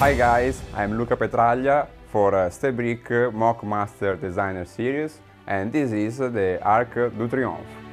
Hi guys, I'm Luca Petraglia for uh, Stebrick Mock Master Designer Series and this is the Arc du Triomphe.